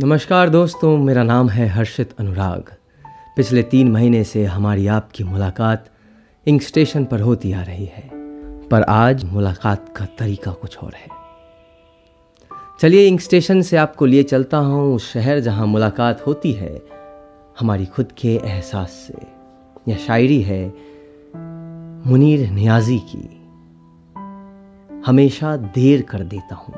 नमस्कार दोस्तों, मेरा नाम है हर्षित अनुराग। पिछले तीन महीने से हमारी आपकी मुलाकात इंक स्टेशन पर होती आ रही है, पर आज मुलाकात का तरीका कुछ और है। चलिए इंक स्टेशन से आपको लिए चलता हूँ, उस शहर जहाँ मुलाकात होती है, हमारी खुद के एहसास से। यह शायरी है, मुनीर नियाजी की। हमेशा देर कर देता हूँ।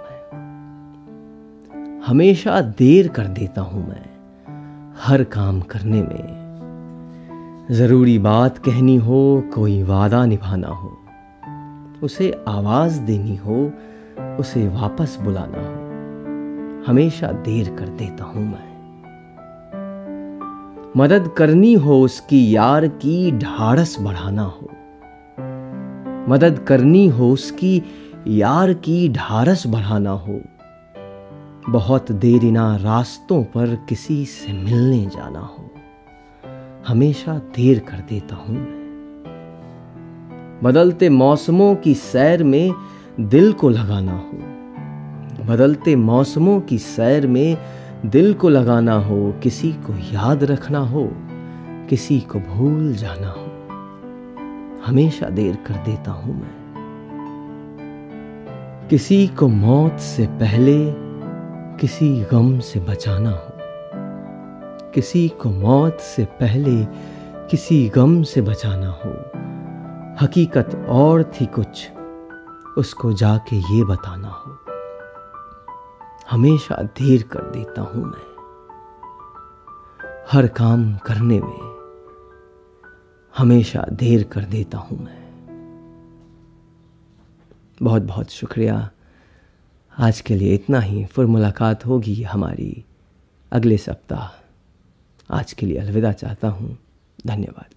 हमेशा देर कर देता हूँ मैं हर काम करने में। ज़रूरी बात कहनी हो, कोई वादा निभाना हो, उसे आवाज़ देनी हो, उसे वापस बुलाना हो, हमेशा देर कर देता हूँ मैं। मदद करनी हो, उसकी यार की ढाड़स बढ़ाना हो, मदद करनी हो, उसकी यार की ढारस बढ़ाना हो बहुत देरिना रास्तों पर किसी से मिलने जाना हो। हमेशा देर कर देता हूँ मैं। बदलते मौसमों की सैर में दिल को लगाना हो। बदलते मौसमों की सैर में दिल को लगाना हो। किसी को याद रखना हो। किसी को भूल जाना हो। हमेशा देर कर देता हूँ मैं। किसी को मौत से पहले किसी गम से बचाना हो, किसी को मौत से पहले किसी गम से बचाना हो, हकीकत और थी कुछ, उसको जाके ये बताना हो। हमेशा देर कर देता हूँ मैं, हर काम करने में हमेशा देर कर देता हूँ मैं। बहुत बहुत शुक्रिया। आज के लिए इतना ही। फिर मुलाकात होगी हमारी अगले सप्ताह। आज के लिए अलविदा चाहता हूँ। धन्यवाद।